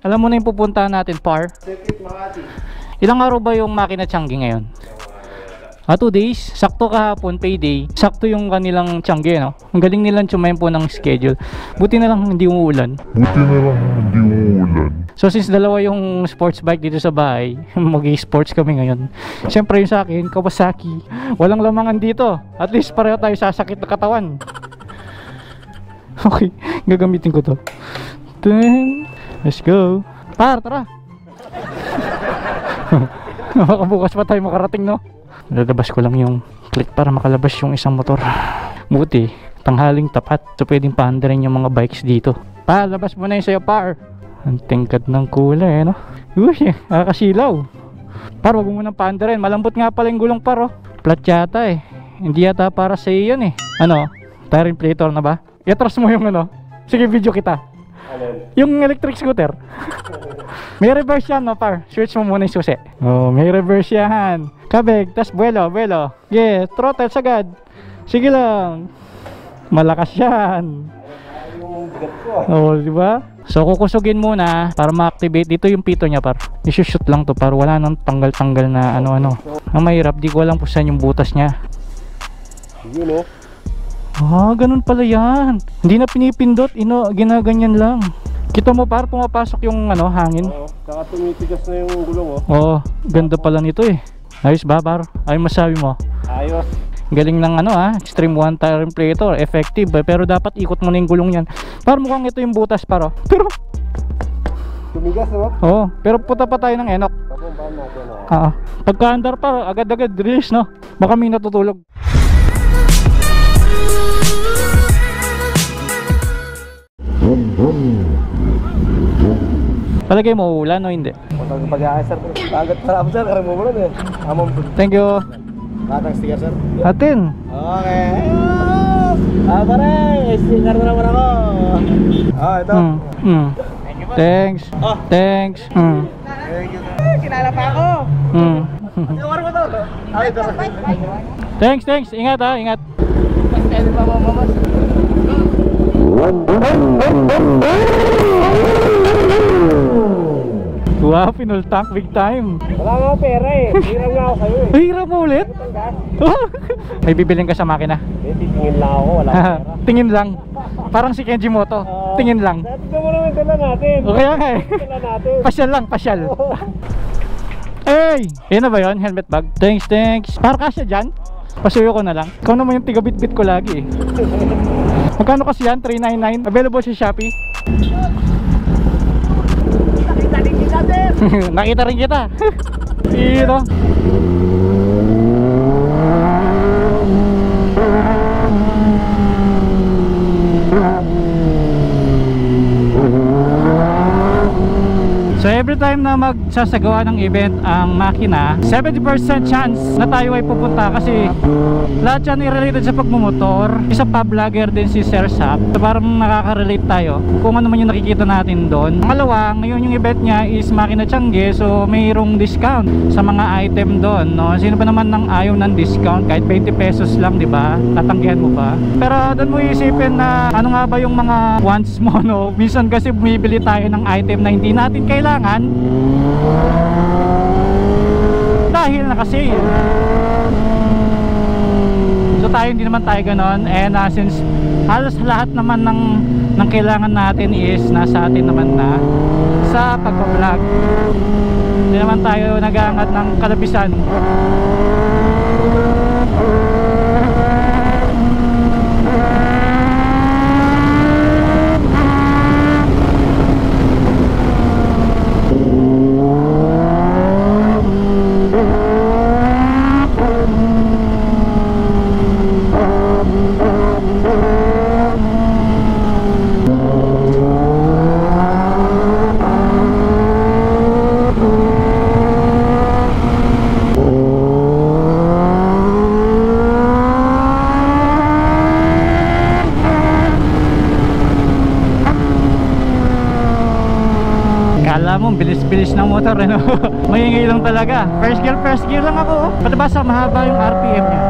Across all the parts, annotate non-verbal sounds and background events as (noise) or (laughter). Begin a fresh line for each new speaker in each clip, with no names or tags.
Alam mo na yung pupuntahan natin, par? Ilang araw ba yung makina Changi ngayon? Ah, 2 days. Sakto kahapon, payday. Sakto yung kanilang Changi, no? Ang galing nilang tsumempo ng schedule. Buti na lang hindi umuulan.
Buti na lang hindi umuulan.
So since dalawa yung sports bike dito sa bahay, (laughs) mag-sports kami ngayon. Siyempre yung sa akin, Kawasaki. Walang lamangan dito. At least pareho tayo sasakit na katawan. (laughs) Okay, gagamitin ko to. Then, let's go. Par, tara. (laughs) Baka bukas pa tayo makarating, no? Lalabas ko lang yung click para makalabas yung isang motor. Buti, tanghaling tapat. So pwedeng paandarin yung mga bikes dito. Pa, labas mo na yung sayo, par. Ang tingkad ng kulay, eh, no? Uy, nakakasilaw. Par, wag mo munang paandarin. Malambot nga pala yung gulong par, oh. Flat yata, eh. Hindi yata para sa iyo yan, eh. Ano? Tire inflator na ba? Iatras mo yung ano. Sige, video kita. Yung electric scooter. may reverse yan, no, par. Switch mo muna yung susi. Oh, may reverse yan. Kabeg, tas buelo, buelo. Yeah, throttle sagad. Sige lang. Malakas yan.
Ah.
Oh, di ba? So kukusugin muna para ma-activate dito yung pito niya par. I-shoot lang to para wala nang tanggal-tanggal na ano-ano. Ang mahirap, di ko alam kung saan yung butas niya.
Yun oh.
Ah, ganun pala yan. Hindi na pinipindot, ino, ginaganyan lang. Kita mo par pumapasok yung ano, hangin.
Oo. Saka tumitigas na yung gulong oh.
Oh, ganda pala nito eh. Ayos ba par? Ay masabi mo.
Ayos.
Galing ng ano ah, Extreme One Tire Inflator, effective eh, pero dapat ikot mo na yung gulong yan. Par mukhang ito yung butas paro. Pero,
Tumigas no?
oh, pero puta pa tayo ng enok.
Pabombahan natin oh.
Ah, pagka-andar par, agad-agad release no. Baka may natutulog. Palagay mo ulan o hindi?
Pag-aakay sir. Agad sarap sir. Karang mumulan eh. Amang
Thank you.
Batang sticker sir.
Atin.
Okay. Ah, pare. Sticker na naman ako. Ah, ito.
Mm. Mm. Thanks.
Ah.
Thanks. Mm.
Thank you. Kinala pa ako.
Mm.
Mo. Ah,
thanks, thanks. Ingat ha, ingat.
Mas pwede pa mamamas.
Wow, pinul tank big time.
Wala nga pera eh. Hiram nga ako kayo eh.
Hirap mo ulit. May bibiling ka sa makina.
Eh, titingin lang ako. Wala pera.
Tingin lang. Parang si Kenji Moto.
Ah.
Tingin lang.
Tignan mo naman dala natin.
O kaya nga eh.
Dala natin.
Pasyal lang, pasyal. Hey! Yan na ba yun? Helmet bag? Thanks, thanks. Para kasya dyan? Pasuyo ko na lang. Ikaw naman yung tiga-bit-bit ko lagi eh. (laughs) Magkano kasi yan? 399. Available sa Shopee.
Nakita din kita sir. (laughs)
Nakita rin kita. (laughs) Dito. Every time na magsasagawa ng event ang makina, 70% chance na tayo ay pupunta kasi lahat yan related sa pagmumotor. Isa pa vlogger din si Sir Sap. So parang nakaka-relate tayo kung ano man yung nakikita natin doon. Pangalawa, ngayon yung event niya is makina Changi so mayroong discount sa mga item doon. No? Sino ba naman nang ayaw ng discount kahit 20 pesos lang, di ba? Tatanggihan mo ba? Pero doon mo isipin na ano nga ba yung mga wants mo, (laughs) no? Minsan kasi bumibili tayo ng item na hindi natin kailangan dahil naka-sale. So tayo hindi naman tayo ganon and uh, since halos lahat naman ng, ng kailangan natin is nasa atin naman na sa pagpa-vlog. Hindi naman tayo nag-aangat ng kalabisan. Kala mo, bilis-bilis ng motor, ano? (laughs) Maingay lang talaga. First gear, first gear lang ako. oh. Pati ba sa mahaba yung RPM niya?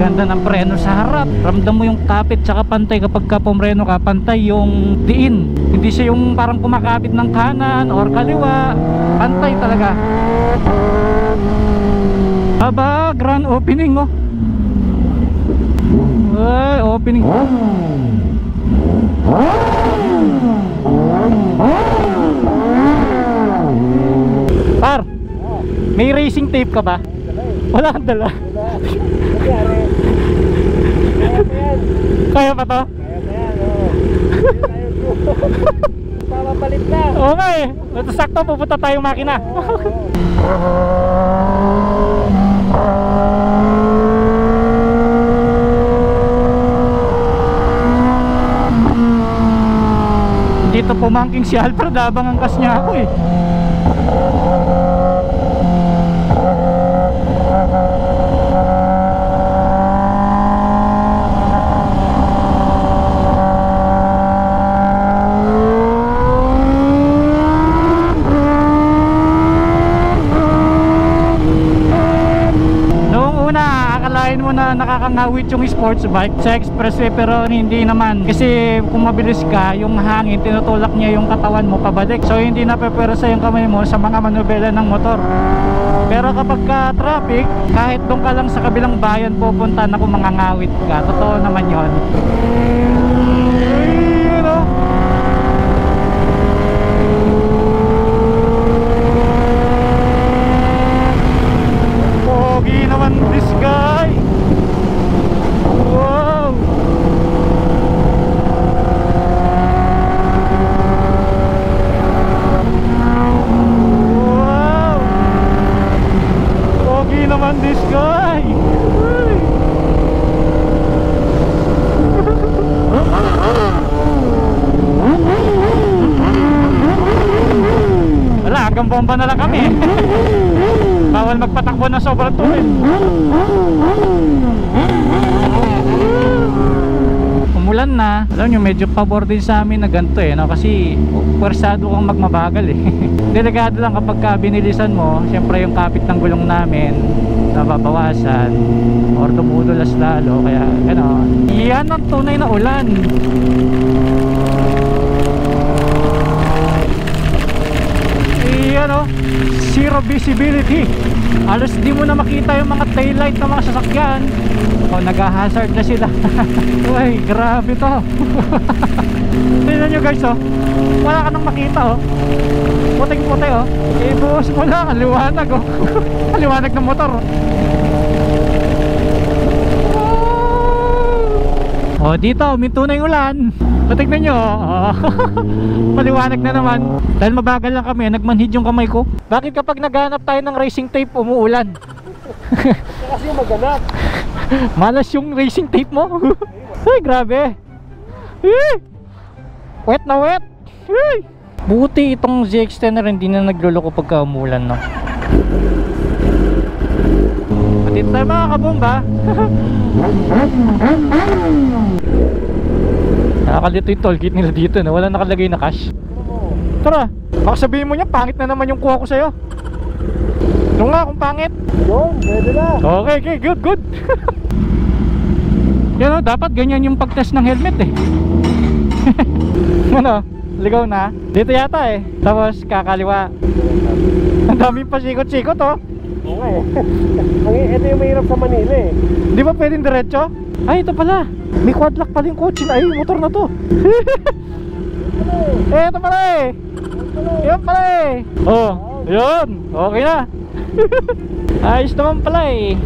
Ganda ng preno sa harap. Ramdam mo yung kapit tsaka pantay kapag ka pumreno ka, pantay yung diin. Hindi siya yung parang kumakapit ng kanan or kaliwa. Pantay talaga. Aba, grand opening oh. Ay, opening. Par, may racing tape ka ba? Wala kang dala.
Kaya pa yan.
Kaya pa to?
Kaya pa yan, oo. Papapalit na.
Oo nga eh. Sakto, pupunta tayong makina. (laughs) Dito pumangking si Alfred habang angkas niya ako eh. Noong una, akalain mo na nakakangawit yung sports bike sa expressway pero hindi naman. Kasi kung mabilis ka, yung hangin, tinutulak niya yung katawan mo pabalik. So hindi na pepersa yung kamay mo sa mga manubela ng motor. Pero kapag ka traffic, kahit doon ka lang sa kabilang bayan pupunta na kung mangangawit ka. Totoo naman yon. Ayun oh. Pogi naman this guy. Wow. Wow. Pogi naman this guy. Uy. Wala, hanggang bomba na lang kami. Bawal magpatakbo ng sobrang tuwid. Umulan na. Alam nyo, medyo pabor din sa amin na ganito eh. No? Kasi pwersado kang magmabagal eh. (laughs) Delikado lang kapag ka binilisan mo, syempre yung kapit ng gulong namin nababawasan or dumudulas lalo kaya gano'n yan ang tunay na ulan Ayan o, zero visibility. Alos di mo na makita yung mga taillight ng mga sasakyan. O, nag-hazard na sila. (laughs) Uy, grabe to. (laughs) Tingnan nyo guys oh. Wala ka nang makita oh. Puting-puti oh. Ibuhos mo lang, ang liwanag oh. (laughs) Liwanag ng motor oh. Oh, dito, minto na yung ulan. Patignan nyo, oh. (laughs) maliwanag na naman. Dahil mabagal lang kami, nagmanhid yung kamay ko. Bakit kapag naghanap tayo ng racing tape, umuulan? (laughs)
Kasi yung maganap. (laughs)
Malas yung racing tape mo. Ay, grabe. Wet na wet. Ay. Buti itong ZX-10 na rin, hindi na nagluloko pagka umulan, no? Patid tayo mga kabomba. (laughs) Nakakalito yung toll gate nila dito na wala nakalagay na cash. Tara, baka sabihin mo niya pangit na naman yung kuha ko sa'yo. Yung nga kung pangit.
Yun, pwede na.
Okay, okay, good, good. (laughs) Yan o, dapat ganyan yung pag-test ng helmet eh. (laughs) ano, ligaw na. Dito yata eh. Tapos kakaliwa. Ang daming pasikot-sikot oh.
Okay. (laughs) Ang ito yung mahirap sa Manila eh.
Di ba pwedeng diretso? Ay, ito pala. May quad lock pala yung kotse. Ay, motor na to. (laughs) eh, ito pala eh. Yan pala eh. Oh, yun. Okay na. (laughs) Ayos naman pala eh.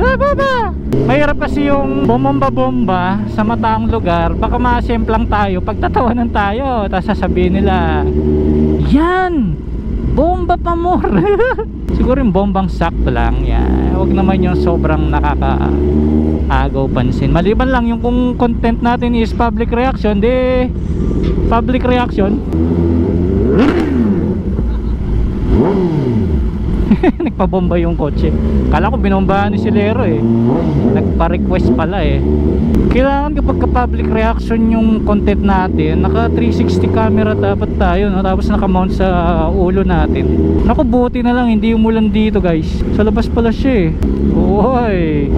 Ah, baba! Mahirap kasi yung bomba-bomba sa mataang lugar. Baka ma-assemble lang tayo. Pagtatawanan tayo. Tapos sasabihin nila, Yan! Bomba pa more! (laughs) Siguro yung bombang sakto lang. Yan. Huwag naman yung sobrang nakaka-agaw pansin. Maliban lang yung kung content natin is public reaction, di public reaction. (laughs) Nagpabomba yung kotse. Kala ko binombahan ni Silero eh. Nagpa-request pala eh. Kailangan kapag ka-public reaction yung content natin, naka 360 camera dapat tayo, no? tapos naka-mount sa ulo natin. Naku, buti na lang, hindi umulan dito guys. Sa labas pala siya eh. Uy!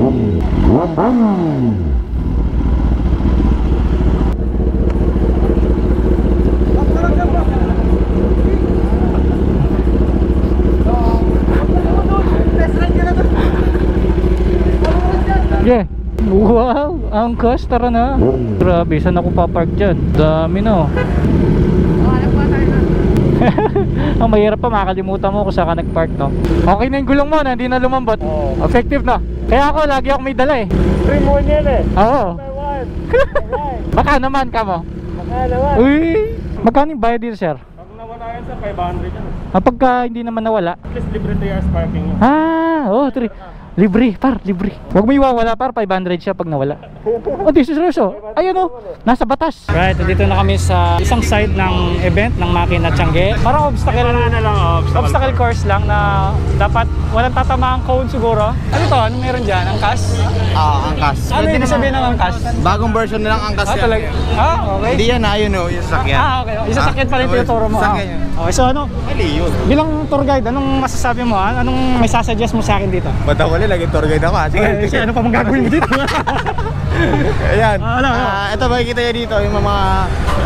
Yeah. Wow, angkas, tara na. Grabe, saan ako papark dyan? Dami na. oh. (laughs) Ang mahirap pa, makakalimutan mo kung saan ka nag-park, no? Okay na yung gulong mo, na hindi na lumambot.
Oo.
Effective na. Kaya ako, lagi ako may dala eh.
Trim mo yan eh.
Oo. Baka (laughs) naman ka mo.
Baka naman.
Uy! Magkano yung bayad dito, sir?
Pag nawala yan sa 500 yan.
Ah, pagka hindi naman nawala.
At least libre 3 hours parking yun.
Ah, oh, tri. Libre, par, libre. Huwag mo iwawala, par. 500 siya pag nawala. Oh, di seryoso. Ayun oh, nasa batas. Right, dito na kami sa isang side ng event ng Makina Tiangge. Parang obstacle
Ano na lang, obstacle.
obstacle course lang na dapat walang tatamaang cone siguro. Ano to? Ano meron dyan? Angkas?
Ah, angkas.
Ano
naman.
sabihin ng angkas?
Bagong version nilang angkas
Ah,
yan.
talaga? Ah, okay.
Hindi yan ha, yun o, yung sakyan.
Ah, okay. Isa sakit pala yung
Ah,
tinuturo mo.
sakyan
Ah.
yun.
Okay, so ano?
Mali yun.
Bilang tour guide, anong masasabi mo? ah? Anong may sasuggest mo sa akin dito?
Ba't ako wala, laging tour guide ako ha? Sige,
Eh, ano pa mang gagawin mo (laughs) dito?
Ayan.
Ah, ano, ano?
Ah, ito makikita nyo dito, yung mga,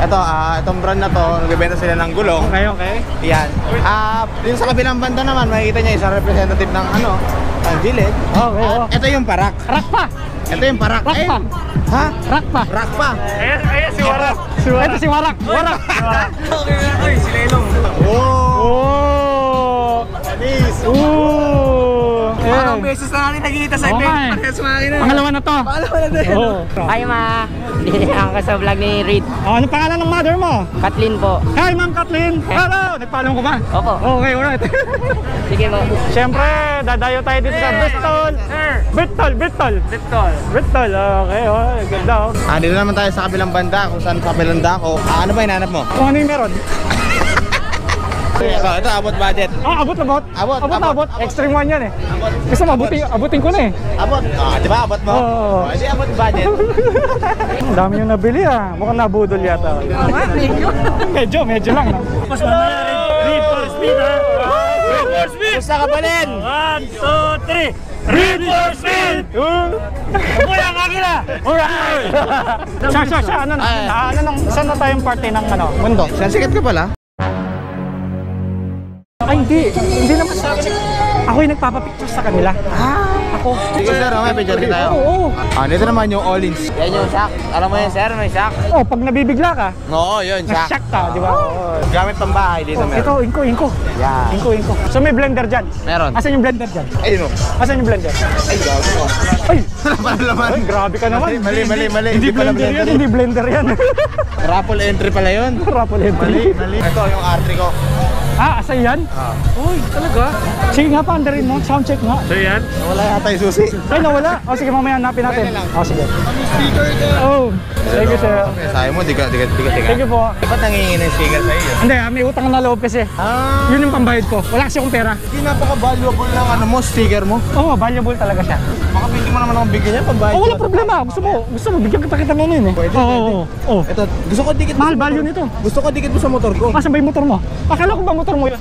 ito, ah, itong brand na to, nagbebenta sila ng gulong.
okay, okay.
Yan. Ah, yung sa kabilang banda naman, makikita nyo isang representative ng ano, ng Gillette.
Okay,
Ah,
oh.
ito yung parak.
Rock pa!
Ito yung parak.
Rock pa!
Eh, Ha?
Rock pa!
Rock pa.
Ayan, ayan si Warak. Si
Ito si Warak! Warak!
Uy, si Lelong.
Oh!
Oh!
Panis!
Ooh!
Parang
Eh.
beses na natin nakikita sa event.
nga eh.
Parehas makina.
Pangalawa na to.
Pangalawa na din.
Oh.
Hi ma! Dinaan ka sa vlog ni Reed.
Oh, ano pangalan ng mother mo?
Kathleen po.
Hi, Ma'am Kathleen! Hello! Nagpaalam ko ba?
Opo.
Okay, alright. (laughs)
Sige po.
Siyempre, dadayo tayo dito sa Bristol. Bristol, Bristol. Bristol. Bristol, okay, oh, ganda oh.
Ah, dito naman tayo sa kabilang banda, kung saan sa kabilang dako. Ah, ano ba hinanap mo?
Kung ano yung meron.
Ito, ito, abot budget.
Ah, abot na abot.
Abot,
abot. na
abot.
abot. Extreme one yan eh. Gusto mo, abutin, abutin ko na eh.
Abot. Ah, di ba? Abot mo?
Oo.
Oh, hindi abot budget. (laughs)
Ang dami yung nabili ah. Mukhang nabudol yata. (laughs) medyo, medyo lang.
Mas mamaya rin. Read for speed ha. Read for speed.
Gusto ka ba rin?
One, two, three. Read for speed. Apoy ang akila. Alright.
Siya, siya, siya. Ano, na, ah, ano nang, saan na tayong party ng ano, mundo?
Saan sikat ka pala?
Ay, hindi. Hindi naman sa akin. Ako yung nagpapapicture sa kanila. Ah, ako.
Sige sir, may picture din tayo.
Oo.
Ah, dito naman yung Allins.
Yan yung shock. Alam mo yan sir, may shock.
Oh, pag nabibigla ka,
Oo, yun, siya.
na-shock ka, di ba? Oo.
Gamit pang bahay dito
Oh,
meron.
ito, inko, inko.
Yan.
Inko, inko. So may blender dyan.
Meron.
Asan yung blender dyan?
Ayun o.
Asan yung blender?
Ay, gago ka.
Ay, (laughs)
Wala pala laman.
ay, grabe ka naman.
Mali, mali, mali.
Hindi blender yan, hindi blender yan.
Raffle entry pala yun. (laughs)
Raffle
Mali,
entry.
mali. Ito yung R3 ko.
Ah, asa yan?
Ah.
Uy, talaga? Sige nga, paandarin mo. Sound check nga.
So yan.
Wala yata yung susi.
Ay, nawala. O, sige, mamaya hanapin natin. O, sige.
Sticker ka.
Oh, thank you, sir.
Sabi mo, di ka, di ka, di ka, di ka.
Thank you po.
Ba't nangingi ng sticker sa'yo?
Hindi, ah, may utang na loob kasi.
Ah,
Yun yung pambayad ko. Wala kasi akong pera.
hindi napaka-valuable ng ano mo, sticker mo.
Oo, valuable talaga siya.
Baka pwede mo naman akong bigyan yan, pambayad.
Oh, wala
ko.
problema. Gusto mo, gusto mo, bigyan kita kita na yun eh.
Pwede,
Oo,
pwede.
oo, oo.
Ito, gusto ko dikit mo
Mahal
sa
value
motor.
nito.
Gusto ko dikit mo sa motor ko.
Asan ba yung motor mo? Akala ko ba motor mo yun?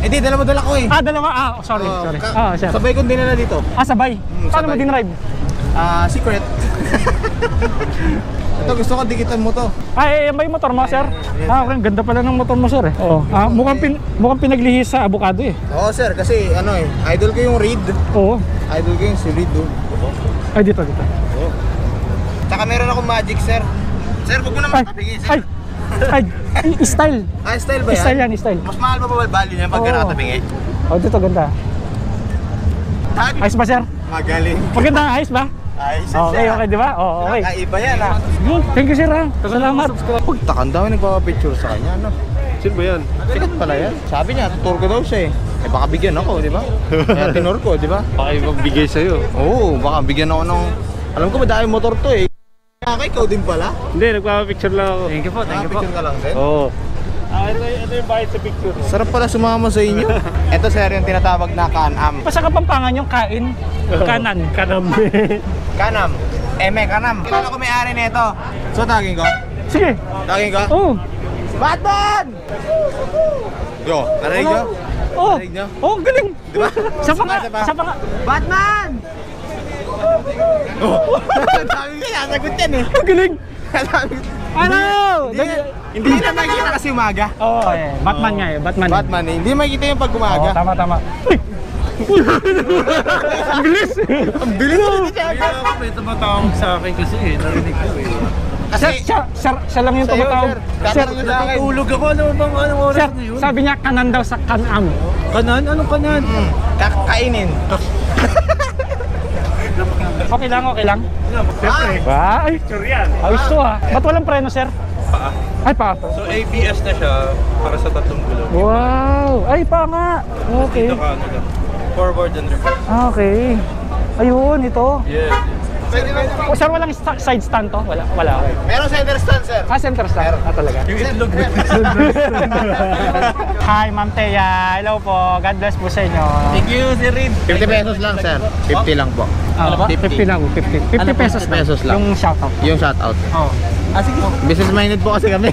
Eh di, dala mo dala ko eh.
Ah, dalawa. Ah, oh, sorry,
Oh,
sorry. Ah, sir.
Sabay kong dinala dito.
Ah, sabay. Paano mo
sabay.
dinrive?
Ah, secret. (laughs) Ito, gusto ko dikitan mo to.
Ay, yan ba yung motor mo, sir? Ah, okay. Ganda pala ng motor mo, sir eh. Oo. Ah, mukhang, pin, mukhang pinaglihis sa avocado eh.
Oo sir, kasi ano eh, idol ko yung Reed.
Oo.
Idol ko yung si Reed oh.
Ay, dito, dito.
Tsaka meron akong magic sir. Sir, huwag mo naman
Ay,
sir.
ay, ay, (laughs) style.
Ah, style ba yan?
Style yan, style.
Mas mahal pa ba value niya pag
Oo.
ganun tabingi?
Oh, dito, ganda. Ayos ba, sir?
Magaling.
Maganda, ayos ba?
Ayos
Okay, okay, di ba? Oo, okay.
Kakaiba yan ah.
Thank you, sir. ah. Salamat.
Pagtakan daw, nagpapapicture sa kanya, no?
Sino ba yan?
Sikat pala yan. Sabi niya, tutor ko daw siya eh. Eh baka bigyan ako, di ba? Kaya (laughs) tinor ko, di ba?
Baka magbigay sa'yo.
Oo, baka bigyan ako ng... Alam ko ba dahil motor to eh. Kaya ikaw din pala?
Hindi, nagpapapicture lang ako.
Thank you po, thank you po.
Picture ka lang din?
Oo. Ah, ito, ito yung bayad sa picture.
Sarap pala sumama sa inyo. (laughs) Ito sir, yung tinatawag na Can-Am.
Pa sa Kapampangan yung kain, kanan.
Kanambe.
Kanam. Eme, (laughs) Kanam. Kilala ko may-ari nito. So, tagin ko?
Sige.
Tagin ko?
Oh.
Batman! Yo, narinig nyo?
Oh.
Narinig nyo?
Oh, galing.
Di ba?
Sa pa nga,
Isa pa.
sa pa nga.
Batman! Sabi ko, nasagot yan eh.
Galing!
Sabi ko,
Ano?
Hindi, hindi na makikita kasi umaga.
Oo, oh, eh. Batman nga eh. Batman. eh.
Batman eh. Hindi makikita yung pag
Oo,
umaga.
tama, tama. (laughs) Ang bilis!
Ang bilis na siya.
May tumatawag sa akin kasi eh. Narinig ko eh.
Kasi,
Siya, siya, siya lang yung tumatawag.
sir.
Sir,
Tatanong niyo sa akin.
Tulog ako. Ano bang anong oras
sir,
na yun?
sabi niya kanan daw sa kanam.
Kanan? Anong kanan?
Hmm, kakainin. (laughs)
Okay lang, okay lang.
Siyempre.
Ba? Ay,
Sure yan.
ayos to ah. Ba't walang preno, sir?
Paa.
Ay, pa.
So ABS na siya para sa tatlong gulong.
Wow! Ay, pa nga. Okay.
Dito ka ano lang. Forward and reverse.
Ah, Okay. Ayun, ito.
Yes.
Pwede ba?
Oh, sir, walang sta- side stand to? Wala, wala.
Meron center stand, sir.
Ah, center stand. Ah, talaga.
Yung itlog na.
Hi, Ma'am Teya. Hello po. God bless po sa inyo.
Thank you, Sir Reed.
50 pesos lang, sir. 50 lang po.
Ano ba?
50.
50 lang, 50. 50
Ano
pesos, lang.
Pesos lang.
Yung shoutout.
Yung shoutout.
Oh.
Ah, sige.
Business minded po kasi kami.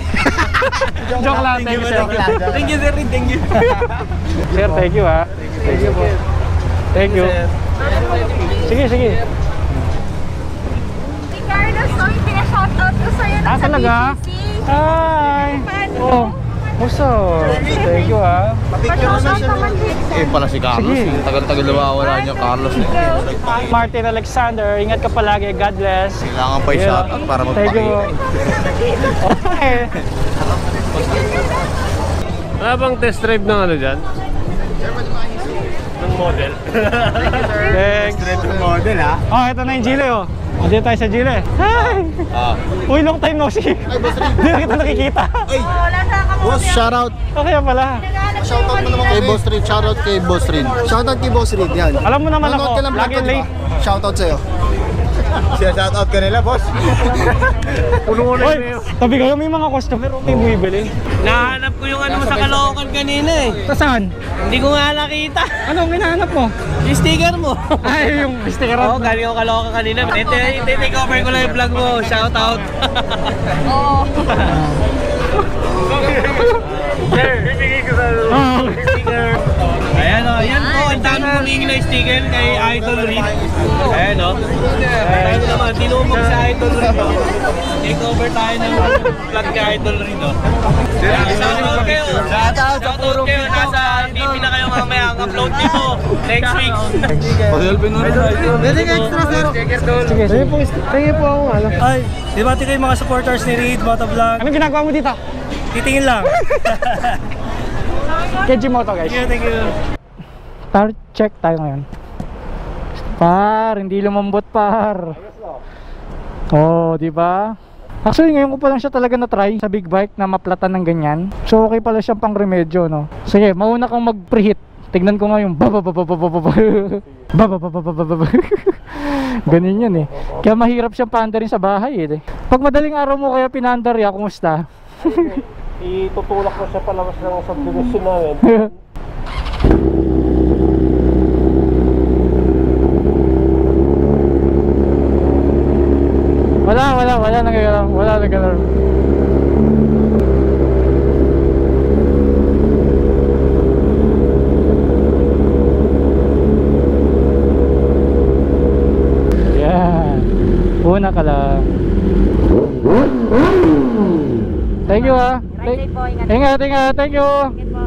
(laughs)
Joke lang. Thank you, sir.
Thank you, (laughs) Sir Reed. Thank you.
Sir, thank you ha. Thank you po. Thank you. Sige, sige.
Ricardo, sorry, pinashoutout ko sa'yo
Ah,
sa
talaga?
BGC.
Hi! Oh, muso. Thank you ha.
Eh pala si Carlos.
Sige.
Yung Tagal-tagal nawawala niya Carlos. Eh.
Martin Alexander, ingat ka palagi. God bless.
Kailangan pa
Yeah.
i-shoutout para
Thank you.
magpakita.
Okay.
Wala bang test drive ng ano dyan? Ng model?
Thanks.
model ha.
Oh, ito na yung Chile oh. Andiyan tayo sa Gila eh. Hi!
Uh,
Uy, long time no see. Ay, boss Rico. Hindi na kita nakikita.
Ay! Boss, shoutout.
Oh, kaya pala.
Shoutout mo naman
kay Boss Rin. Shoutout kay Boss Rin. Shoutout kay Boss Rin. Yan.
Alam mo naman ako. Lagi
oh,
late. Diba?
Shoutout sa'yo.
Siya shoutout ka nila, boss.
Uy, tabi kayo, may mga customer, may bumibili.
Nahanap ko yung ano mo sa Caloocan kanina eh.
Sa saan?
Hindi ko nga nakita.
Anong hinahanap mo?
Yung sticker mo.
Ay, yung sticker
Oo, galing ako Caloocan kanina. Ito, ito, take over ko lang yung vlog mo. Shout out.
Oo.
Sir, bibigay ko sa sticker. Ayan o, ayan po. Ang dami humingi na sticker kay Idol Reed. Ayan o. Ayan naman, tinumog sa Idol Reed. o. Take over tayo ng vlog kay Idol Reed. o. Shout out kayo. Shout out kayo. Nasa TV na kayo mamaya. Ang upload nito next week.
Sige, sige po, sige po ako, ano.
Ay, di ba kayo mga supporters ni Reed, Motovlog?
Anong ginagawa mo dito?
Titingin lang. (laughs)
Kejimoto guys.
Thank you, thank you.
Tar check tayo ngayon. Par, hindi lumambot par. Oh, di ba? Actually, ngayon ko pa lang siya talaga na-try sa big bike na maplatan ng ganyan. So, okay pala siyang pang remedyo, no? Sige, mauna kang mag-preheat. Tignan ko nga yung baba baba baba baba baba baba baba baba Ganun yun eh. Kaya mahirap siyang paandarin sa bahay eh. Pag madaling araw mo kaya pinandar ya, kumusta?
Itutulak ko siya palabas ng subdivision namin. (laughs)
wala, wala, wala gano'n. Wala. Yan. Una ka lang. Thank you ah.
Right po, ingat.
Ingat, ingat. Thank you.
Ingat po.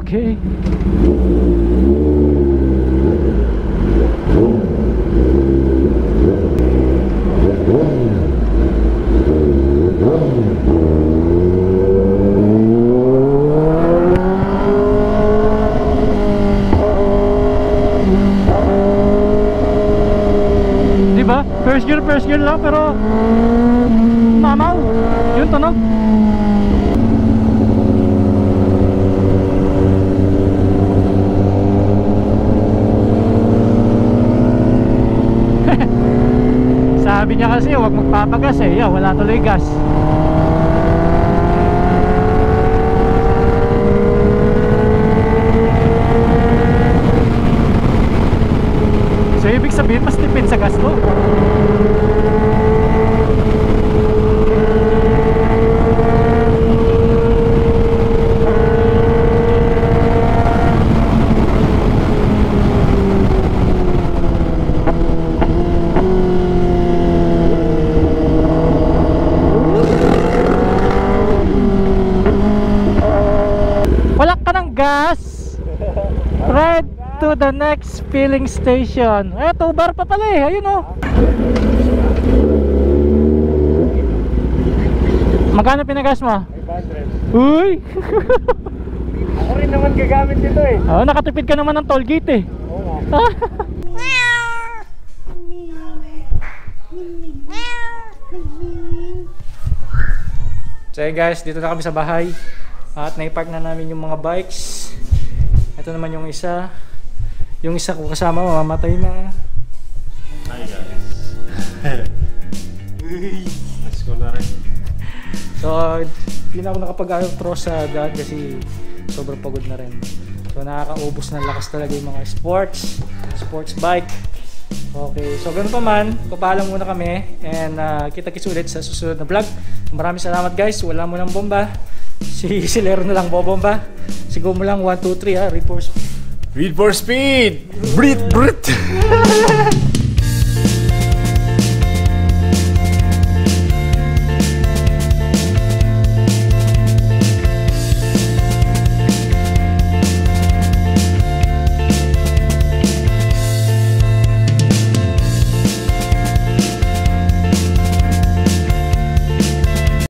Okay. Di ba? First gear, first gear lang pero. Tunog. Sabi niya kasi huwag magpapagas eh. Yeah, wala tuloy gas. So ibig sabihin mas tipid sa gas to.
to the next filling station. Eh, two bar pa pala eh. Ayun oh. Magkano pinagas mo?
500.
Uy! (laughs)
Ako rin naman gagamit nito eh.
oh, nakatipid ka naman ng toll gate eh.
Oo nga. (laughs)
So hey guys, dito na kami sa bahay at naipark na namin yung mga bikes. Ito naman yung isa. Yung isa ko kasama mamamatay na.
Hi guys. (laughs) Let's go na rin.
So, hindi na ako nakapag-outro sa daan kasi sobrang pagod na rin. So, nakakaubos ng lakas talaga yung mga sports, sports bike. Okay, so ganun pa man, papaalam muna kami and uh, kita-kits ulit sa susunod na vlog. Maraming salamat guys, wala mo ng bomba. (laughs) Si Silero na lang bobomba. Sigaw mo lang 1, 2, 3 ha, read for speed.
Read for speed! Breathe, breathe! (laughs)